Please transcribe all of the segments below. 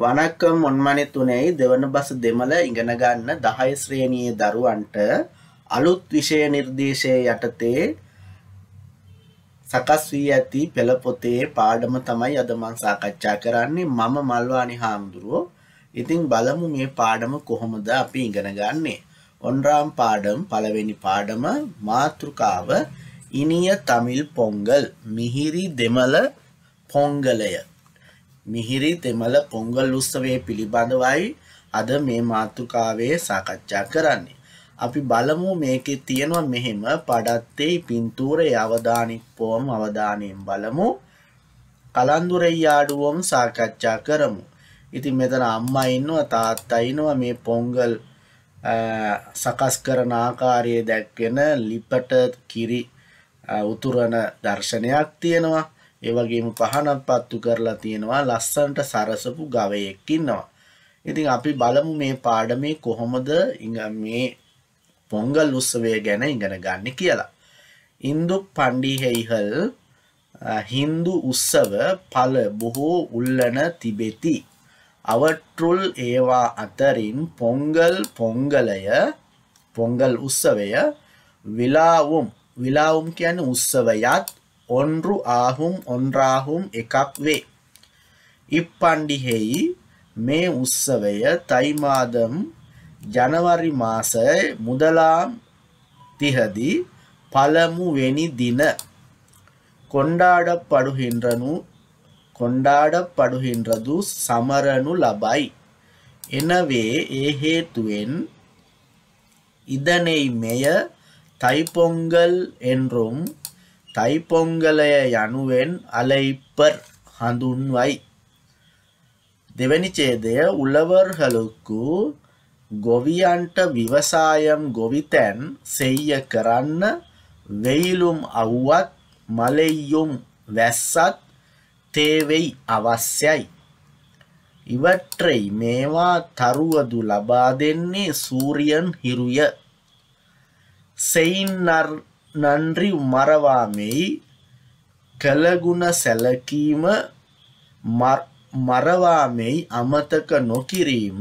වනක්කම් මොන්මනි තුනෙයි දෙවන බස දෙමළ ඉගෙන ගන්න දහය ශ්‍රේණියේ දරුවන්ට අලුත් විෂය නිර්දේශය යටතේ සකස් වී ඇති පෙළපොතේ පාඩම තමයි අද මං සාකච්ඡා කරන්නේ. මම මල්වානි හාමුදුරුවෝ. ඉතින් බලමු මේ පාඩම කොහොමද අපි ඉගෙන ගන්නේ. ඔන්රාම් පාඩම් පළවෙනි පාඩම මාතෘකාව ඉනිය තමිල් පොංගල් මිහිරි දෙමළ පොංගලය. මිහිරි දෙමළ පොංගල් උත්සවය පිළිබඳවයි අද මේ මාතෘකාවේ සාකච්ඡා කරන්නේ. අපි බලමු මේකේ තියෙනවා මෙහෙම පඩත්තේ පින්තූරේ අවධානික්පෝම් අවධානයෙන් බලමු. කලන්දුරෙයාඩුවම් සාකච්ඡා කරමු. ඉතින් මෙතන අම්මා ඉන්නවා තාත්තා ඉන්නවා මේ පොංගල් සකස් කරන ආකාරය දැක්වෙන ලිපට කිරි උතුරන දර්ශනයක් තියෙනවා. ඒ වගේම පහනක් පත්තු කරලා තියෙනවා ලස්සනට සරසපු ගවයෙක් ඉන්නවා. ඉතින් අපි බලමු මේ පාඩමේ කොහොමද මේ පොංගල් උත්සවය ගැන ඉගෙන ගන්න කියලා. ඉන්දු පණ්ඩිහෙයිහල් හින්දු උත්සව පල බොහෝ උල්ලන තිබෙති. අවට්රුල් ඒවා අතරින් පොංගල් පොංගලය පොංගල් උත්සවය විලාවුම් විලාවුම් කියන උත්සවයත් ஒன்று ஆகும் ஒன்றாகும் එකක් වේ. ඉප්පණ්ඩිහෙයි මේ උත්සවය තයි මාදම් ජනවරි මාසය මුදලාම් තිහදී පළමුවෙනි දින கொண்டாடப்படுகின்றனு கொண்டாடப்படுகின்றது සමරනු ලබයි. எனவே ඒ හේතුවෙන් இதனை මෙය தைப்பொங்கல் என்றும் තයිපොංගලය යනුවෙන් අලයිපර් හඳුන්වයි. දෙවැනි ඡේදය උලවර්හලුකු ගොවියන්ට විවසායම් ගොවිතැන් සෙය්‍ය කරන්න වෙයිලුම් අවුවත් මලෙයියුම් වැස්සත් තේවෙයි අවශ්‍යයි. ඉවට්‍රෙයි මේවා තරුවදු ලබා දෙන්නේ සූරියන් හිරුය. සෙයින්නර් නන්රි මරවාමෙයි. කළගුණ සැලකීම මරවාමෙයි අමතක නොකිරීම.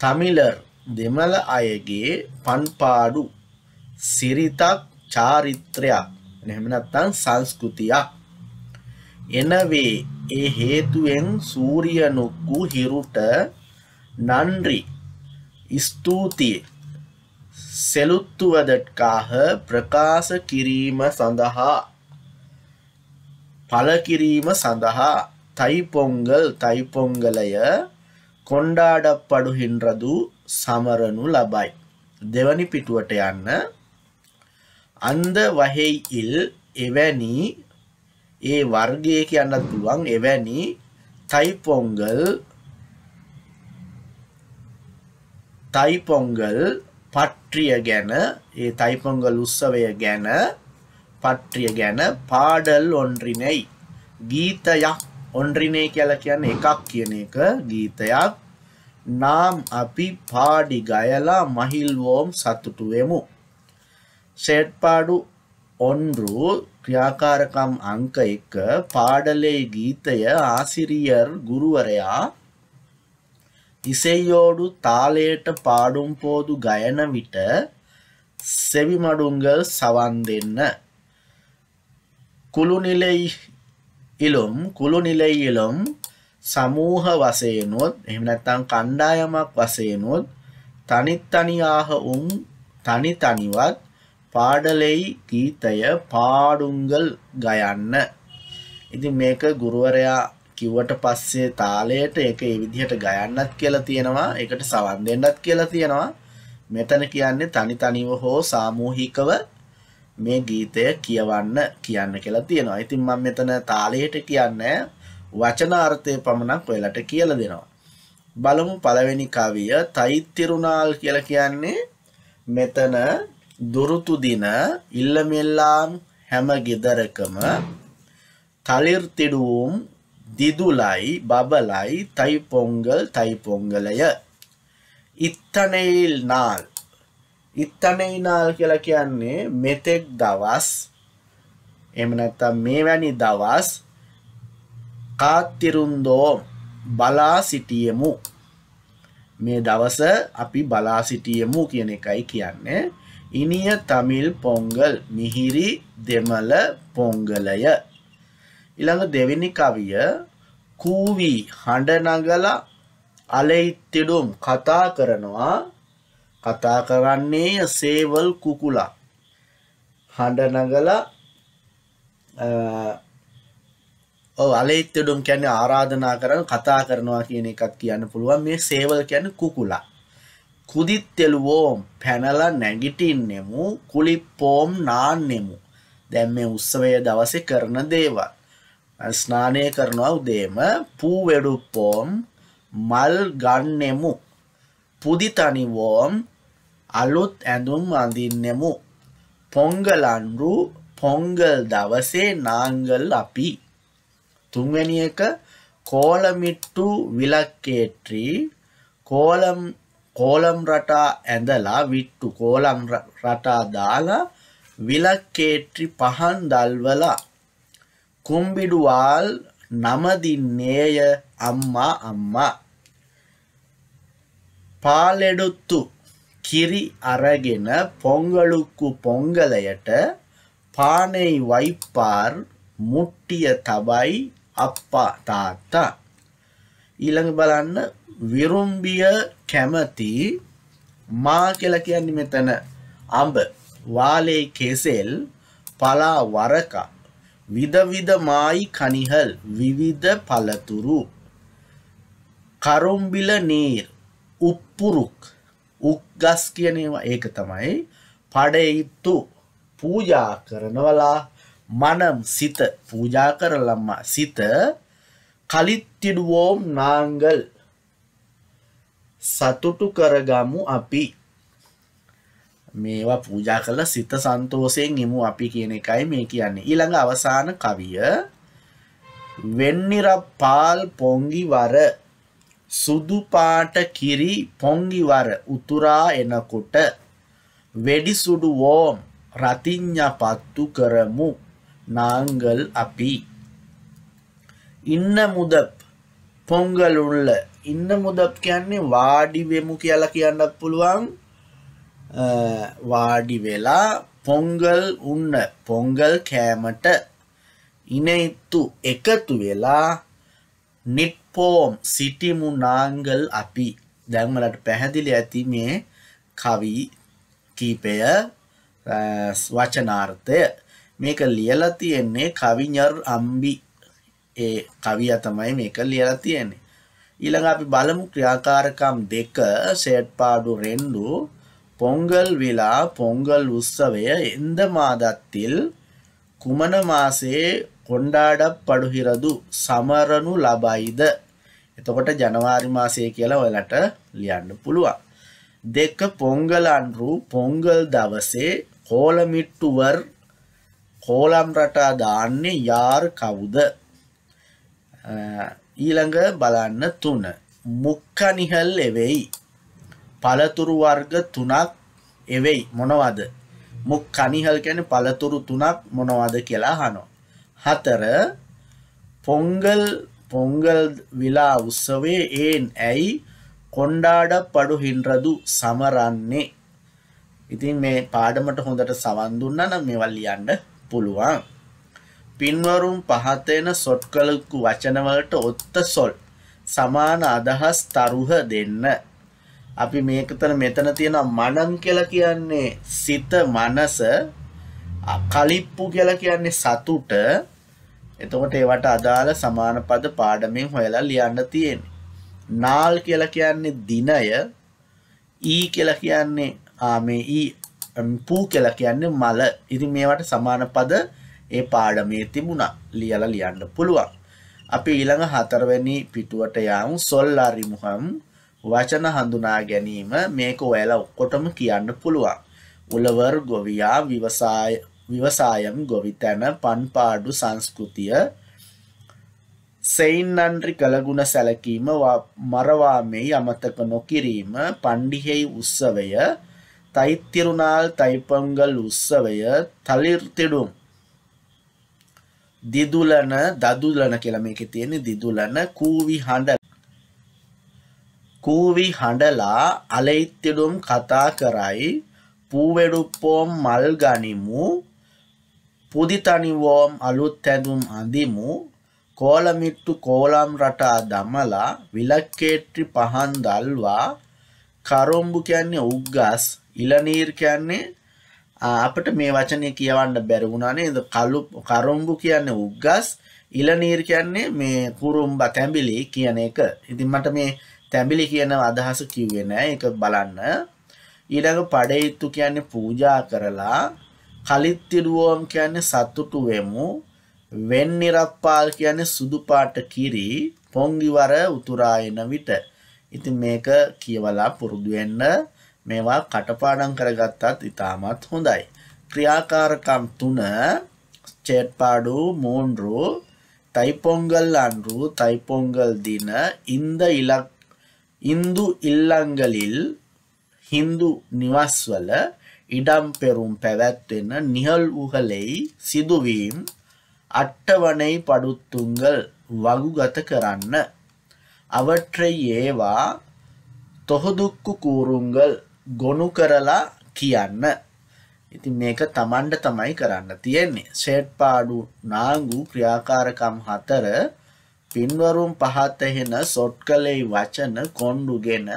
තමිලර් දෙමළ අයගේ පන්පාඩු සිරිතක් චාරිත්‍රයක්. එහෙමනත්තන් සංස්කෘතියක්. එනවේ ඒ හේතුවෙන් සූරියනොක්කු හිරුට නන්රි ස්තුතියි. සෙලුත්තුවදටකාහ ප්‍රකාශ කිරීම සඳහා. පලකිරීම සඳහා තයිපොංගල් තයිපොංගලය කොණ්ඩාඩප්පඩු හින්රදු සමරනු ලබයි. දෙවනි පිටුවට යන්න. අන්ද වහෙයි ඉල් එවැනි ඒ වර්ගය කියන්න පුළුවන්. එවැනි තයිපොංගල් තයිපොංගල් පට්‍රිය ගැන ඒ තයිපොංගල් උත්සවය ගැන පට්‍රිය ගැන පාඩල් ඔන්රිනෙයි. ගීතයක් ඔන්රිනේ කියලා කියන්නේ එකක් කියන එක ගීතයක්. නාම් අපි පාඩි ගයලා මහිල්වෝම් සතුටු වෙමු. ෂේට්පාඩු ඔන්රු ක්‍රියාකාරකම් අංක එක පාඩලේ ගීතය ආසිරියර් ගුරුවරයා இசையோடு தாளேට පාඩුම් පෝදු ගයන විට සෙවිමඩුංගල් සවන් දෙන්න. කුළුනිලෙයි ඉලුම් කුළුනිලෙයි ඉලුම් සමූහ වසයනොත් එහෙම නැත්තම් කණ්ඩායමක් වසයනොත් තනිත්තනියාහ උම් තනි තනිවත් පාඩලෙයි ගීතය පාඩුංගල් ගයන්න. ඉතින් මේක ගුරුවරයා කිව්වට පස්සේ තාලයට ඒක ඒ විදිහට ගයන්නත් කියලා තියෙනවා ඒකට සවන් දෙන්නත් කියලා තියෙනවා. මෙතන කියන්නේ තනි තනිව හෝ සාමූහිකව මේ ගීතය කියවන්න කියන්න කියලා තියෙනවා. ඉතින් මම මෙතන තාලයට කියන්නේ වචන අර්ථය පමණක් ඔයාලට කියලා දෙනවා. බලමු පළවෙනි කවිය තයිත්තිරුණාල් කියලා කියන්නේ මෙතන දුරුතු දින ඉල්ලමෙල්ලාම් හැම ගෙදරකම තලිර්තිඩුවුම් දිදුලයි බබලයි තයිපොංගල් තයිපොංගලය. ඉත්තනෙයිල් නාල්. ඉත්තනෙයිනාල් කියලා කියන්නේ මෙතෙක් දවස්. එහෙම නැත්නම් මේවැනි දවස් කාත්තිරුන්දෝ බලා සිටියමු. මේ දවස අපි බලා සිටියමු කියන එකයි කියන්නේ. ඉනිය තමිල් පොංගල් මිහිරි දෙමළ පොංගලය. ඊළඟ දෙවෙනි කවිය කූවී හඬ නගලා අලෙයිත්තිඩුම් කතා කරනවා. කතා කරන්නේ සේවල් කුකුලා හඬ නගලා ඔව් අලෙයිත්තිඩුම් කියන්නේ ආරාධනා කරන කතා කරනවා කියන එකත් කියන්න පුළුවන්. මේ සේවල් කියන්නේ කුකුලා කුදිත්තෙලුවෝම් පැනලා නැගිටින්නෙමු කුලිප්පෝම් නාන්නෙමු. දැන් මේ උත්සවය දවසේ කරන දේවල්. ස්නානය කරනවා උදේම පූ වෙඩුප්පෝම් මල් ගන්නෙමු. පුදිතනිවෝම් අලුත් ඇඳුම් අඳින්නෙමු. පොංගලන්රු පොංගල් දවසේ නාංගල් අපි. තුන්වැනි එක කෝලමිට්ටු විලක්කේට්‍රී කෝලම් කෝලම් රටා ඇඳලා විට්ටු කෝලම් රටා දාලා විලක්කේට්‍රි පහන් දල්වලා කුම්බිඩුවාල් නමදින්නේය අම්මා අම්මා. පාලෙඩුත්තු කිරි අරගෙන පොංගලුක්කු පොංගලයට පානෙයි වයිපාර් මුට්ටිය තබයි අප්පා තාත්තා. ඊළඟ බලන්න විරුම්බිය කැමති මා කියලා කියන්නේ මෙතන අඹ. වාලේ කෙසෙල් පලා වරකා. විදවිදමායි කනිහල් විවිධ පළතුරු. කරුම්බිල නීර් උප්පුරුක් උක්ගස් කියනවා ඒක තමයි පඩයිත්තු පූජා කරනවලා. මනම් සිත පූජා කරලම්ම සිත කලිත්තිඩුවෝම් නාංගල්. සතුටු කරගමු අපි. මේවා පූජා කළ සිත සන්තෝසයෙන් එමු අපි කියන එකයි මේ කියන්නේ. ඊළඟ අවසාන කවිය වෙන්නිර පාල් පොංගිවර සුදු පාට කිරි පොංගිවර උතුරා එනකොට වෙඩි සුඩු වෝම් රතිඤ්ඤ පත්තු කරමු නාංගල් අපි. ඉන්න මුදප් පොංගලුල්ල. ඉන්න මුදප් කියන්නේ වාඩි වෙමු කියලා කියන්නත් පුළුවන්. වාඩි වෙලා පොංගල් උන්න පොංගල් කෑමට ඉනෙත්තු එකතු වෙලා නිට්පෝම් සිටිමු නාංගල් අපි. දැන්වලට පැහැදිලි ඇති මේ කවි කීපය වචනාර්ථය. මේක ලියලා තියෙන්නේ කවිඥර් අම්බි. ඒ කවිය තමයි මේක ලියලා තියෙන්නේ. ඊළඟ අපි බලමු ක්‍රියාකාරකම් දෙක සෙට් පාඩු රෙන්ඩු. பொங்கல் விழா பொங்கல் உற்சவය எந்த மாதத்தில் කුමන මාසයේ කොණ්ඩාඩப்படுහිරදු සමරනු ලබයිද එතකොට ජනවාරි මාසය කියලා ඔයලට ලියන්න පුළුවන්. දෙක පොංගල් අන්රු පොංගල් දවසේ කෝලමිට්ටුවර් කෝලම් රටා දාන්නේ යාර් කවුද? ඊළඟ බලන්න තුන. මුක්කනිහල් එවෙයි. පළතුරු වර්ග තුනක් එවෙයි. මොනවද? මුක් කනිහල් කියන්නේ පළතුරු තුනක් මොනවද කියලා අහනවා. හතර පොංගල් පොංගල් විලා උත්සවයේ ඒන් ඇයි කොණ්ඩාඩ පඩු හින්රදු සමරන්නේ? ඉතින් මේ පාඩමට හොඳට සවන් දුන්නා නම් මේවල් ලියන්න පුළුවන්. පින්වරුන් පහත එන සොට් කළකු වචනවලට ඔත්ත සොල්. සමාන අදහස් තරුහ දෙන්න. අපි මේකතන මෙතන තියෙන මනම් කියලා කියන්නේ සිත මනස කලිප්පු කියලා කියන්නේ සතුට. එතකොට ඒවට අදාළ සමාන පද පාඩමෙන් හොයලා ලියන්න තියෙන්නේ. නාල් කියලා කියන්නේ දිනය. ඊ කියලා කියන්නේ ආ මේ ඊ පූ කියලා කියන්නේ මල. ඉතින් මේවට සමාන පද ඒ පාඩමේ තිබුණා. ලියලා ලියන්න පුළුවන්. අපි ඊළඟ හතරවෙනි පිටුවට යමු. සොල් අරිමුහම්. වචන හඳුනා ගැනීම මේක ඔයාලා ඔක්කොටම කියන්න පුළුවන්. උලවර් ගොවියා විවසාය විවසායම් ගොවිතැන පන්පාඩු සංස්කෘතිය සෙයින් නන්රි කළගුණ සැලකීම මරවාමෙයි අමතක නොකිරීම පණ්ඩිහෙයි උත්සවය තෛත්තිරුණාල් තයිපංගල් උත්සවය තලිර්තිඩුම් දිදුලන දදුලන කියලා මේකේ තියෙන්නේ දිදුලන කූවි හඬ කූවි හඬලා අලෙයිත්තිඩුම් කතා කරයි. පූවෙඩුප්පෝම් මල් ගනිමු. පුදිතනිවෝම් අලුත් ඇඳුම් අඳිමු. කෝලමිට්ටු කෝලම් රටා දමලා විලක්කේට්‍රි පහන් දල්වා. කරොම්බු කියන්නේ උග්ගස් ඉලනීර් කියන්නේ අපට මේ වචනය කියවන්න බැරිවුණනේ කලු කරොම්බු කියන්නේ උග්ගස් ඉලනීර් කියන්නේ මේ කුරුම්බ තැඹිලි කියන එක. ඉතින් මට මේ තැඹිලි කියන අදහස කිව්වේ නෑ. ඒක බලන්න. ඊළඟ පඩේතු කියන්නේ පූජා කරලා කලිත්තිරුවම් කියන්නේ සතුටු වෙමු. වෙන් නිරප්පාල් කියන්නේ සුදු පාට කිරි පොංගිවර උතුරායන විට. ඉතින් මේක කියවලා පුරුදු වෙන්න. මේවා කටපාඩම් කරගත්තත් ඉතාමත් හොඳයි. ක්‍රියාකාරකම් තුන චේට්පාඩු මූන්රු තයිපොංගල් අන්රු තයිපොංගල් දින ඉන්ද ඉලක්ක ඉන්දු ඉල්ලංගලිල් හින්දු නිවස්වල ඉඩම් පෙරුම් පැවැත්වෙන නිහල් වූහලෙයි සිදුවීම් අට්ටවනෙයි පඩුත්තුංගල් වගුගත කරන්න. අවට්‍රයි ඒවා තොහොදුක්කු කූරුංගල් ගොනු කරලා කියන්න. ඉති මේක තමන්ට තමයි කරන්න තියෙන්නේ. සේට් පාඩු නාංගු ක්‍රියාකාරකම් හතර පින්වරුම් පහත් එහෙන සොට් කලෙයි වචන කොන්්ඩුගෙන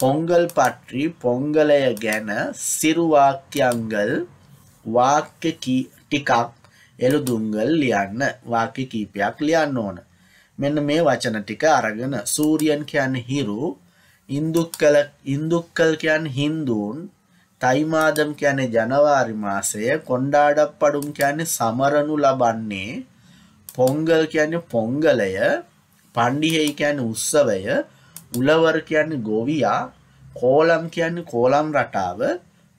පොංගල් පට්‍රි පොංගලය ගැන සිරුවාක්‍යංගල් වාක්‍ය ටිකක් එළුදුංගල් ලියන්න වාක්‍ය කීපයක් ලියන්න ඕන. මෙන්න මේ වචන ටික අරගෙන සූරියන් කියන්නේ හිරු ඉන්දුක්කල ඉන්දුක්කල් කියන්නේ හින්දුන් තයිමාදම් කියන්නේ ජනවාරි මාසය කොණ්ඩාඩප්පඩුම් කියන්නේ සමරනු ලබන්නේ පොංගල් කියන්නේ පොංගලය පණ්ඩිහෙයි කියන්නේ උත්සවය උලවර කියන්නේ ගොවියා කෝලම් කියන්නේ කෝලම් රටාව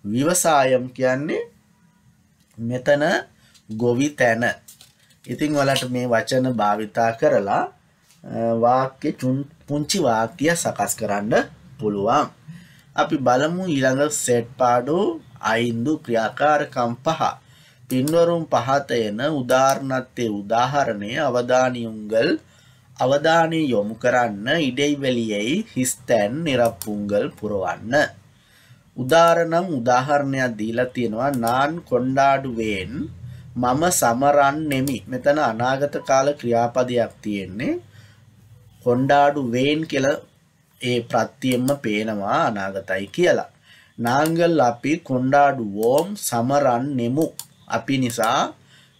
විවසායම් කියන්නේ මෙතන ගොවි තැන. ඉතිං වලට මේ වචන භාවිතා කරලා වාක්‍ය පුංචි වාක්‍ය සකස් කරන්න පුළුවන්. අපි බලමු ඊළඟ සෙට් පාඩු අයින්දු ක්‍රියාකාරකම් පහ. පින්වරුම් පහත එන උදාහරණත්වය උදාහරණය අවධානියුන්ගල් අවධානය යොමු කරන්න ඉඩෙයිවැලියෙයි හිස්තැන් නිරප්පුංගල් පුරවන්න. උදාරනම් උදාහරණයක් දීලා තියෙනවා. නාන් කොණ්ඩාඩුවෙන් මම සමරන්නෙමි. මෙතන අනාගත කාල ක්‍රියාපදයක් තියෙන්නේ. කොණ්ඩාඩු වේන් කියලා ඒ ප්‍රත්තියෙන්ම පේනවා අනාගතයි කියලා. නාංගල් අපි කොණ්ඩාඩු වෝම් සමරන්නෙමු. අපි නිසා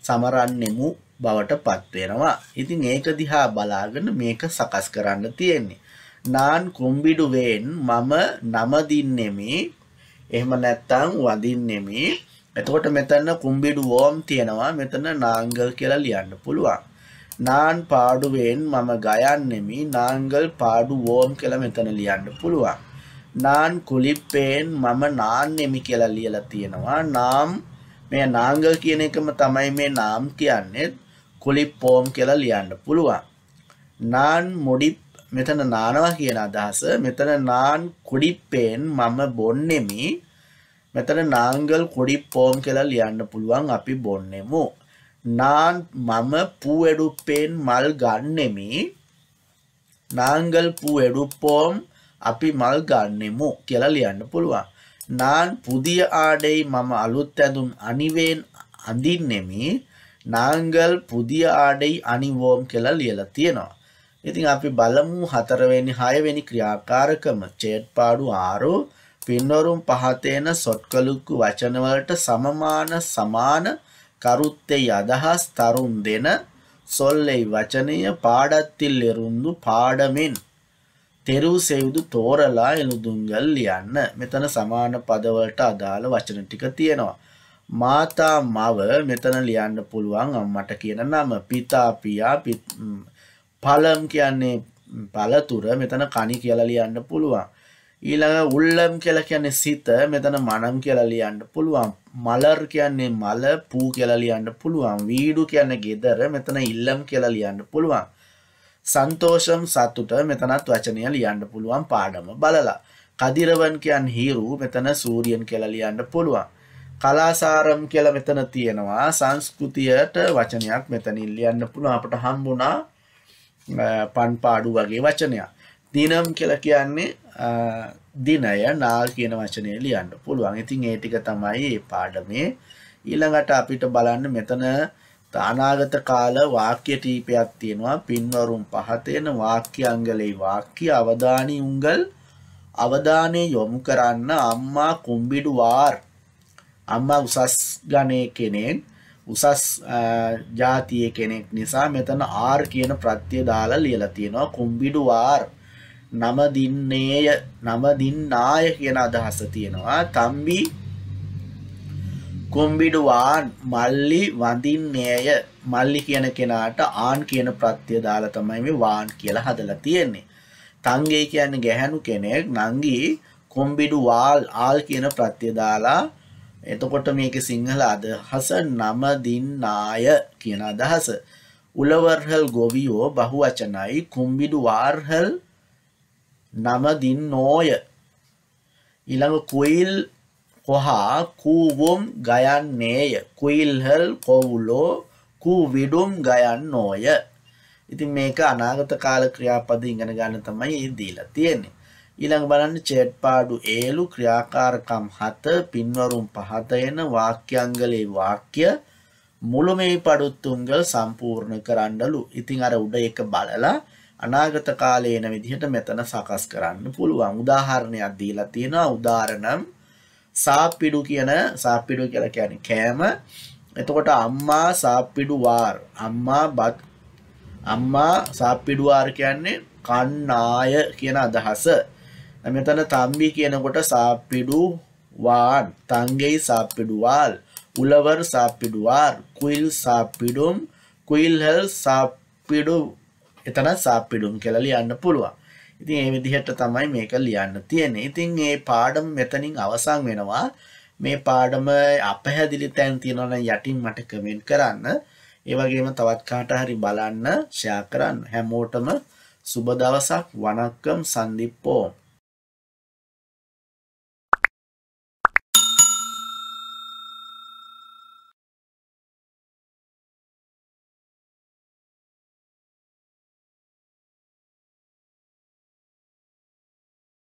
සමරන්නෙමු බවට පත්වෙනවා. ඉතින් ඒක දිහා බලාගෙන මේක සකස් කරන්න තියෙන්නේ. නාන් කුම්බිඩුවෙන් මම නමදින්නෙමි. එහෙම නැත්තං වදින්නෙමි එතකොට මෙතන්න කුම්බිඩු වෝම් තියෙනවා. මෙතන නාංගල් කියලා ලියන්න පුළුවන්. නාන් පාඩුවෙන් මම ගයන්නෙමි. නාංගල් පාඩු වෝම් කියලා මෙතන ලියන්න පුළුවන්. නාන් කුලිප්පේන් මම නාන්නෙමි කියලා ලියලා තියෙනවා. නාම් මේ නාංගල් කියන එකම තමයි මේ නාම් කියන්නේ කුලිප්පෝම් කියලා ලියන්න පුළුවන් නාන් මොඩි මෙතන නානවා කියන අදහස මෙතන නාන් කුඩිප්පෙන් මම බොන්නෙමි මෙතන නාංගල් කොඩිප්පෝම් කියලා ලියන්න පුළුවන් අපි බොන්නෙමු. නාන් මම පූ එඩුප්පෙන් මල් ගන්නෙමි. නාංගල් පූ එඩුප්පෝම් අපි මල් ගන්නෙමු කියලා ලියන්න පුළුවන්. නාන් පුදිය ආඩෙයි මම අලුත් ඇඳුම් අනිවෙන් අඳින්නෙමි. නාංගල් පුදිය ආඩෙයි අනිවෝම් කියලා ලියලා තියෙනවා. ඉතින් අපි බලමු හතරවෙනි හයවෙනි ක්‍රියාකාරකම චේට් පාඩු ආරු පින්වරුම් පහතේන සොට්කලුක්කු වචනවලට සමමාන සමාන කරුත්තෙයි අදහස් තරුන් දෙන සොල්ලෙයි වචනය පාඩත්තිල් එරුන්දු පාඩමෙන් තෙරූ සෙවුදු තෝරලා එළුදුංගල් ලියන්න. මෙතන සමාන පදවලට අදාළ වචන ටික තියෙනවා. මාතා මව මෙතන ලියන්න පුළුවන් අම්මට කියන නම. පිතාපියා පලම් කියන්නේ පලතුර මෙතන කනි කියලා ලියන්න පුළුවන්. ඊළඟ උල්ලම් කියලා කියන්නේ සිත මෙතන මනම් කියලා ලියන්න පුළුවන්. මලර් කියන්නේ මල පූ කියලා ලියන්න පුළුවන්. වීඩු කියන්නේ ගෙදර මෙතන ඉල්ලම් කියලා ලියන්න පුළුවන්. සන්තෝෂම් සතුට මෙතනත් වචනය ලියන්න පුළුවන් පාඩම බලලා. කදිරවන් කියන්නේ හිරු මෙතන සූරියන් කියලා ලියන්න පුළුවන්. කලාසාරම් කියලා මෙතන තියෙනවා. සංස්කෘතියට වචනයක් මෙතනින් ලියන්න පුළුවන්. අපට හම්බුණා පන්පාඩු වගේ වචනයක්. දිනම් කියලා කියන්නේ දිනය නා කියන වචනය ලියන්න පුළුවන්. ඉතින් ඒ ටික තමයි මේ පාඩමේ. ඊළඟට අපිට බලන්න මෙතන අනාගත කාල වාක්‍ය ටීපයක් තියෙනවා. පින්වරුන් පහතේන වාක්‍ය අංගලේ වාක්‍ය අවධානී උංගල් අවධානය යොමු කරන්න අම්මා කුම්බිඩු වාර්. අම්මා උසස් ගණය කෙනෙක් උසස් ජාතිය කෙනෙක් නිසා මෙතන ආර් කියන ප්‍රත්‍යය දාලා ලියලා තියෙනවා. කුම්බිඩු වාර්. නම දින්නේය නම දින්නාය කියන අදහස තියෙනවා. තම්බි කුම්බිඩුවාන් මල්ලි වඳින්නේය මල්ලි කියන කෙනාට ආන් කියන ප්‍රත්‍යය දාලා තමයි මේ වාන් කියලා හදලා තියෙන්නේ. තංගේ කියන්නේ ගැහැණු කෙනෙක් නංගි කොම්බිඩු වාල් ආල් කියන ප්‍රත්‍යය දාලා එතකොට මේකේ සිංහල අදහස නම දින්නාය කියන අදහස. උලවර්හල් ගොවියෝ බහුවචනයි කුම්බිඩු වාර්හල් නම දින්නෝය. ඊළඟ කුයිල් කොහා කූවුම් ගයන්නේය. කුයිල්හල් කොවුලෝ කූ විඩුම් ගයන්නෝය. ඉතින් මේක අනාගත කාල ක්‍රියාපද ඉගෙන ගන්න තමයි ඒ දීලා තියෙන්නේ. ඊළඟ බලන්න චේට් පාඩු ඒලු ක්‍රියාකාරකම් හත පින්වරුම් පහත එන වාක්‍යංගලේ වාක්‍ය මුළුමේ පඩුත්තුන්ගල් සම්පූර්ණ කරන්නලු. ඉතින් අර උඩ එක බලලා අනාගත කාලේ එන විදිහට මෙතන සකස් කරන්න පුළුවන්. උදාහරණයක් දීලා තියෙනවා. උදාහරණම් සාප්පිඩු කියන සාප්පිඩු කියලා කියන්නේ කෑම. එතකොට අම්මා සාප්පිඩු වාර් අම්මා බත් අම්මා සාප්පිඩු වාර් කියන්නේ කන්නාය කියන අදහස. මෙතන තම්බි කියනකොට සාප්පිඩු වාන් තංගෙයි සාප්පිඩු වාල් උලවර් සාප්පිඩු වාර් කුයිල් සාප්පිඩුම් කුයිල්හල් සාප්පිඩු එතන සාප්පිඩුම් කියලා ලියන්න පුළුවන්. ඉතින් ඒ විදිහට තමයි මේක ලියන්න තියෙන්නේ. ඉතින් මේ පාඩම මෙතනින් අවසන් වෙනවා. මේ පාඩම අපහැදිලි තැන් තියෙනවා නම් යටින් මට කමෙන්ට් කරන්න. ඒ වගේම තවත් කාට හරි බලන්න ෂෙයා කරන්න. හැමෝටම සුබ දවසක් වණක්කම් සන්දිප්පෝ